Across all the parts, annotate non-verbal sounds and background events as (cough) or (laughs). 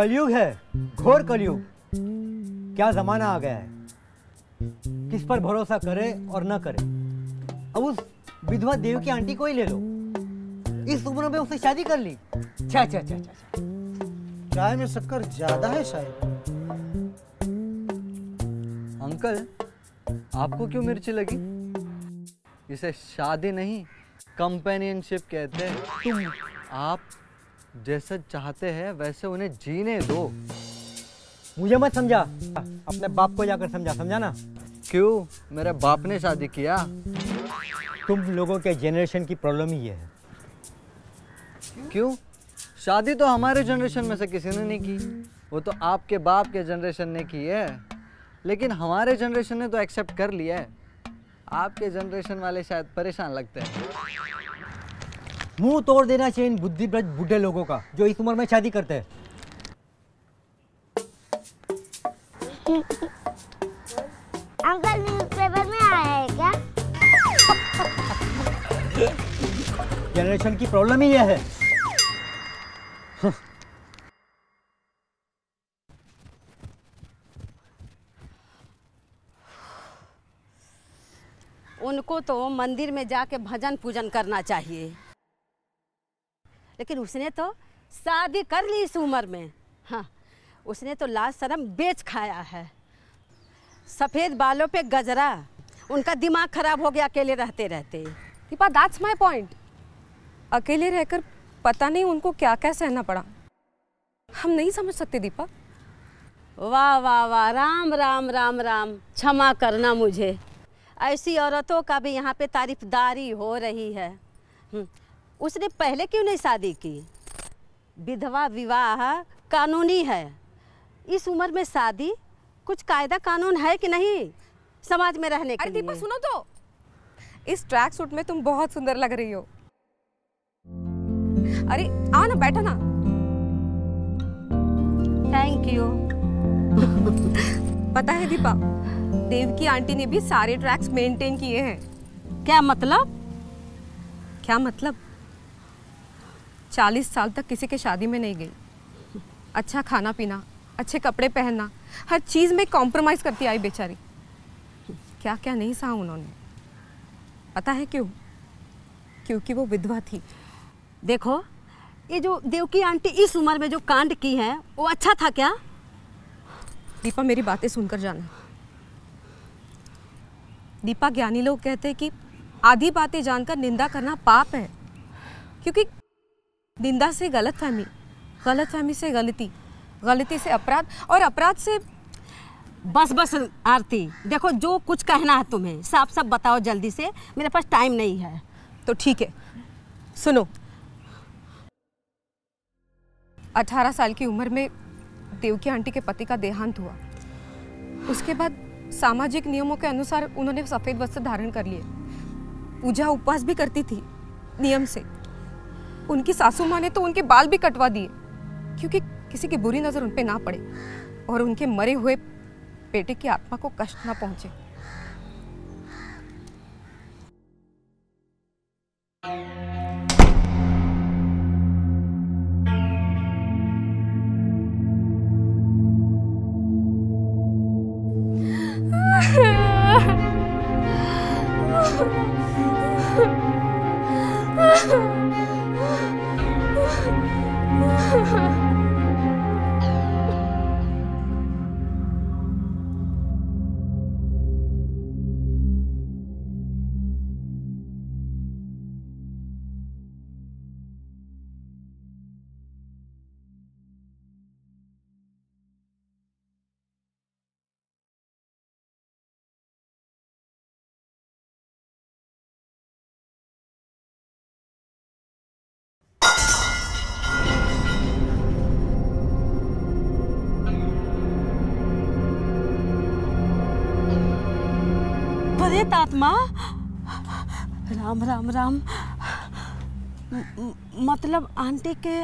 कलयुग है घोर कलयुग। क्या जमाना आ गया है? किस पर भरोसा करे और न करे? अब उस विधवा देव की आंटी को ही ले लो। इस उम्र में उससे शादी कर ली। छा छा छा छा चाय में शक्कर ज़्यादा है शायद। अंकल आपको क्यों मिर्ची लगी? इसे शादी नहीं कंपेनियनशिप कहते हैं। तुम आप जैसा चाहते हैं वैसे उन्हें जीने दो। मुझे मत समझा। अपने बाप को जाकर समझा समझा ना? क्यों? मेरे बाप ने शादी किया। तुम लोगों के जेनरेशन की प्रॉब्लम ही ये है। क्यों? शादी तो हमारे जनरेशन में से किसी ने नहीं की। वो तो आपके बाप के जनरेशन ने की है। लेकिन हमारे जनरेशन ने तो एक्सेप्ट कर लिया है। आपके जनरेशन वाले शायद परेशान लगते हैं। मुँह तोड़ देना चाहिए इन बुद्धिभ्रष्ट बूढ़े लोगों का जो इस उम्र में शादी करते हैं। अंकल न्यूज़पेपर में आया है क्या? जनरेशन की प्रॉब्लम ही यह है। उनको तो मंदिर में जाके भजन पूजन करना चाहिए। लेकिन उसने तो शादी कर ली इस उम्र में। हाँ उसने तो लाज शर्म बेच खाया है। सफ़ेद बालों पे गजरा उनका दिमाग खराब हो गया अकेले रहते रहते। दीपा दैट्स माय पॉइंट अकेले रहकर पता नहीं उनको क्या क्या सहना पड़ा। हम नहीं समझ सकते दीपा। वाह वाह वाह राम राम राम राम क्षमा करना मुझे। ऐसी औरतों का भी यहाँ पे तारीफदारी हो रही है। हम्म, उसने पहले क्यों नहीं शादी की? विधवा विवाह कानूनी है। इस उम्र में शादी कुछ कायदा कानून है कि नहीं समाज में रहने के अरे लिए? सुनो तो। इस ट्रैक सूट में तुम बहुत सुंदर लग रही हो। अरे आ ना बैठो ना। थैंक यू (laughs) पता है दीपा देव की आंटी ने भी सारे ट्रैक्स मेंटेन किए हैं। क्या मतलब? क्या मतलब? चालीस साल तक किसी के शादी में नहीं गई। अच्छा खाना पीना अच्छे कपड़े पहनना हर चीज़ में कॉम्प्रोमाइज़ करती आई बेचारी। क्या क्या नहीं सहा उन्होंने। पता है क्यों? क्योंकि वो विधवा थी। देखो ये जो देवकी आंटी इस उम्र में जो कांड की है वो अच्छा था क्या? दीपा मेरी बातें सुनकर जाना। दीपा ज्ञानी लोग कहते हैं कि आधी बातें जानकर निंदा करना पाप है। क्योंकि निंदा से गलत फहमी। गलत फहमी से गलती। गलती से अपराध और अपराध से बस बस आरती। देखो, जो कुछ कहना है तुम्हें साफ़ साफ़ बताओ जल्दी से। मेरे पास टाइम नहीं है। तो ठीक है, सुनो। अठारह साल की उम्र में देवकी आंटी के पति का देहांत हुआ। उसके बाद सामाजिक नियमों के अनुसार उन्होंने सफ़ेद वस्त्र धारण कर लिए। पूजा उपवास भी करती थी, नियम से। उनकी सासू माँ ने तो उनके बाल भी कटवा दिए। क्योंकि किसी की बुरी नज़र उन पे ना पड़े और उनके मरे हुए बेटे की आत्मा को कष्ट ना पहुँचे। (laughs) प्रेत आत्मा। राम राम राम। मतलब आंटी के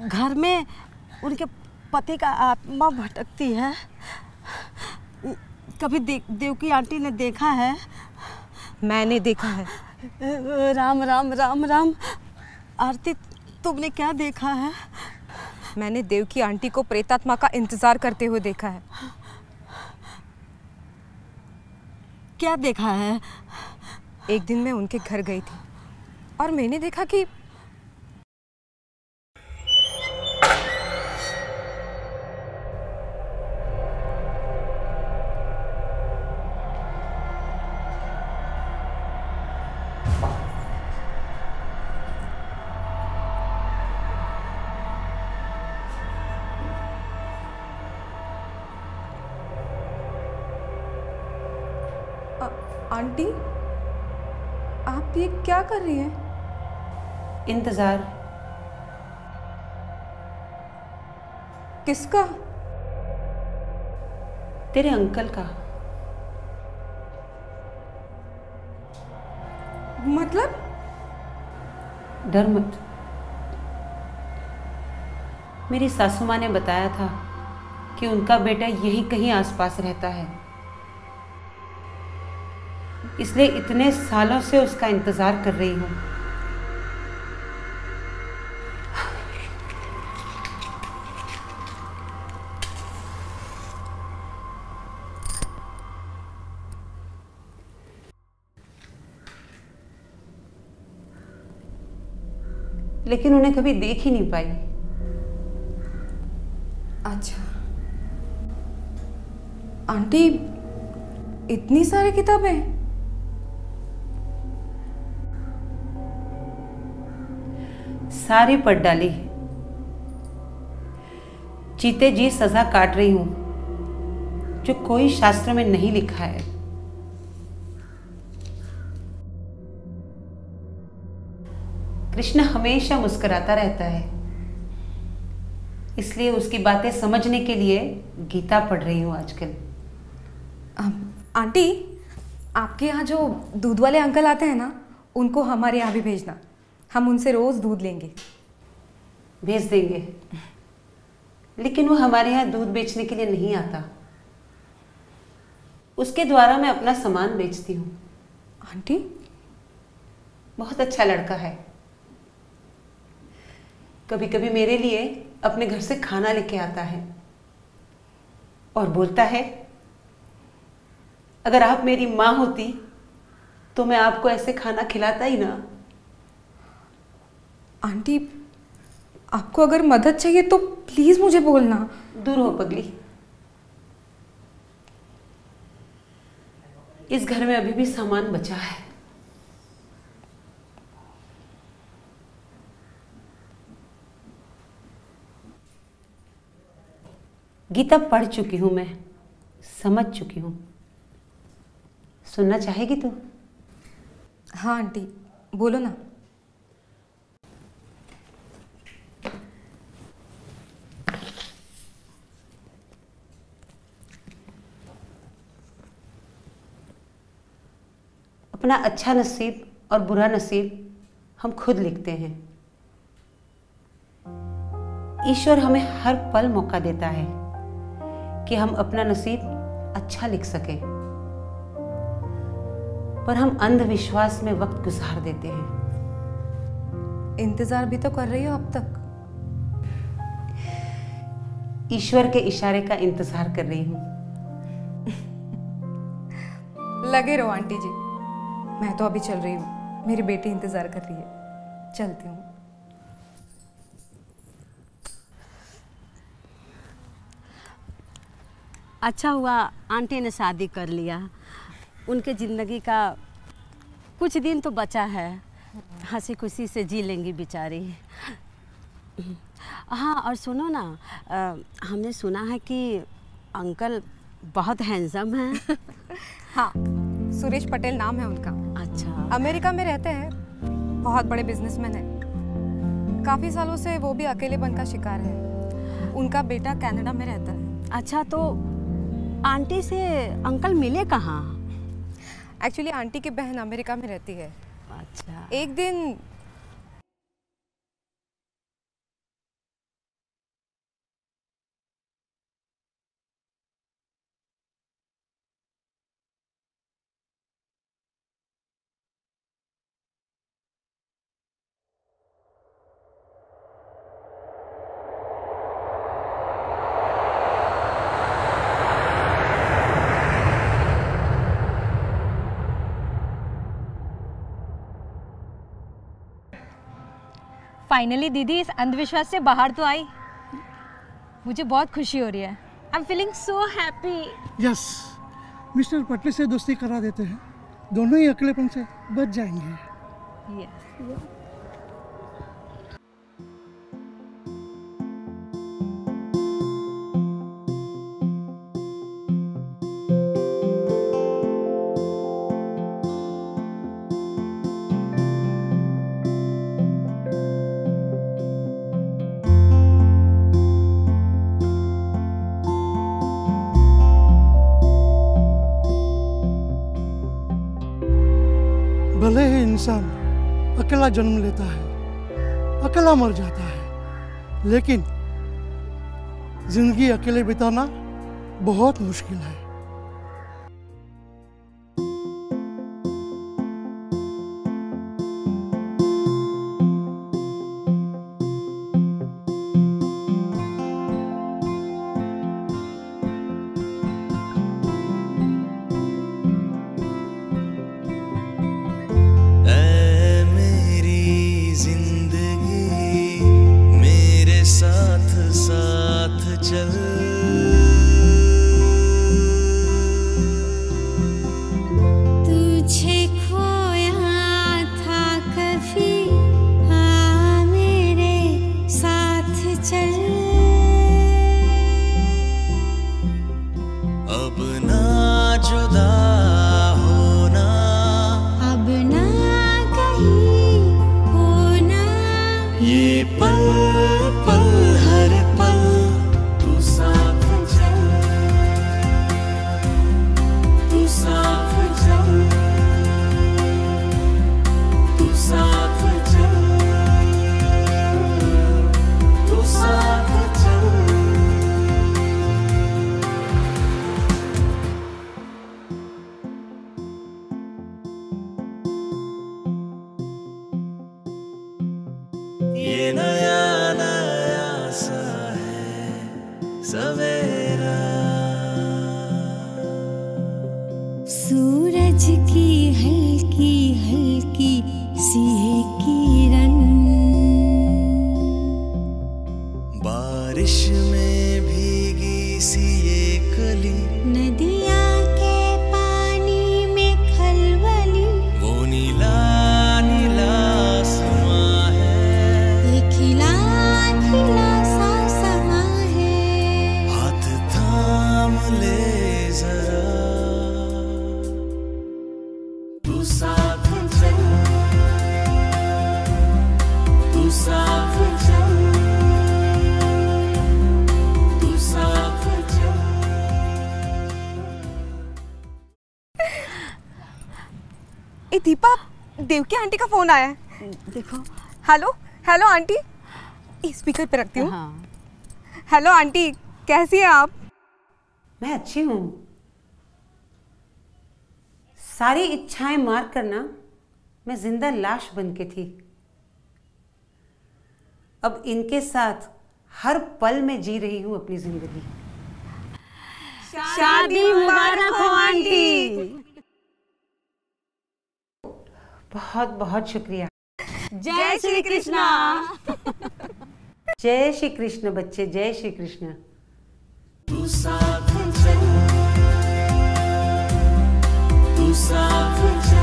घर में उनके पति का आत्मा भटकती है। कभी दे, देवकी आंटी ने देखा है? मैंने देखा है। राम राम राम राम। आरती तुमने क्या देखा है? मैंने देव की आंटी को प्रेतात्मा का इंतज़ार करते हुए देखा है। क्या देखा है? एक दिन मैं उनके घर गई थी और मैंने देखा कि आंटी आप ये क्या कर रही हैं? इंतज़ार। किसका? तेरे अंकल का। मतलब? डर मत। मेरी सासू माँ ने बताया था कि उनका बेटा यहीं कहीं आसपास रहता है। इसलिए इतने सालों से उसका इंतज़ार कर रही हूँ। लेकिन उन्हें कभी देख ही नहीं पाई। अच्छा। आंटी, इतनी सारी किताबें? सारी पट डाली। है जीते जी सजा काट रही हूँ, जो कोई शास्त्र में नहीं लिखा है। कृष्ण हमेशा मुस्कुराता रहता है, इसलिए उसकी बातें समझने के लिए गीता पढ़ रही हूँ आजकल। आंटी, आपके यहाँ जो दूध वाले अंकल आते हैं ना, उनको हमारे यहाँ भी भेजना। हम उनसे रोज दूध लेंगे। भेज देंगे। लेकिन वो हमारे यहाँ दूध बेचने के लिए नहीं आता। उसके द्वारा मैं अपना सामान बेचती हूँ। आंटी? बहुत अच्छा लड़का है। कभी कभी मेरे लिए अपने घर से खाना लेके आता है और बोलता है अगर आप मेरी माँ होती तो मैं आपको ऐसे खाना खिलाता ही ना। आंटी आपको अगर मदद चाहिए तो प्लीज़ मुझे बोलना। दूर हो पगली। इस घर में अभी भी सामान बचा है। गीता पढ़ चुकी हूँ मैं समझ चुकी हूँ। सुनना चाहेगी तू? हाँ आंटी बोलो ना। अपना अच्छा नसीब और बुरा नसीब हम खुद लिखते हैं। ईश्वर हमें हर पल मौका देता है कि हम अपना नसीब अच्छा लिख सकें। पर हम अंधविश्वास में वक्त गुजार देते हैं। इंतज़ार भी तो कर रही हो अब तक? ईश्वर के इशारे का इंतज़ार कर रही हूँ। (laughs) लगे रहो आंटी जी। मैं तो अभी चल रही हूँ। मेरी बेटी इंतज़ार कर रही है। चलती हूँ। अच्छा हुआ आंटी ने शादी कर लिया। उनके ज़िंदगी का कुछ दिन तो बचा है। हँसी खुशी से जी लेंगी बेचारी। हाँ और सुनो ना अ, हमने सुना है कि अंकल बहुत हैंडसम हैं। (laughs) हाँ सुरेश पटेल नाम है उनका। अमेरिका में रहते हैं। बहुत बड़े बिजनेसमैन हैं। काफ़ी सालों से वो भी अकेलेपन का शिकार है। उनका बेटा कनाडा में रहता है। अच्छा तो आंटी से अंकल मिले कहाँ? एक्चुअली आंटी की बहन अमेरिका में रहती है। अच्छा। एक दिन फाइनली दीदी इस अंधविश्वास से बाहर तो आई। मुझे बहुत खुशी हो रही है। I am feeling so happy yes mister Patle से दोस्ती करा देते हैं। दोनों ही अकेलेपन से बच जाएँगे। यस भले ही इंसान अकेला जन्म लेता है, अकेला मर जाता है, लेकिन ज़िंदगी अकेले बिताना बहुत मुश्किल है। अब ना में भीगी सी ये दीपा देवकी आंटी का फ़ोन आया है। देखो। Hello hello aunty. स्पीकर पे रखती हूँ। हाँ। हेलो आंटी कैसी हैं आप? मैं अच्छी हूँ। सारी इच्छाएँ मार करना मैं ज़िंदा लाश बन के थी। अब इनके साथ हर पल में जी रही हूँ अपनी ज़िंदगी। शादी मुबारक हो आंटी। बहुत बहुत शुक्रिया। जय श्री कृष्णा। जय श्री कृष्ण बच्चे जय श्री कृष्ण तू साथ चल। तू साथ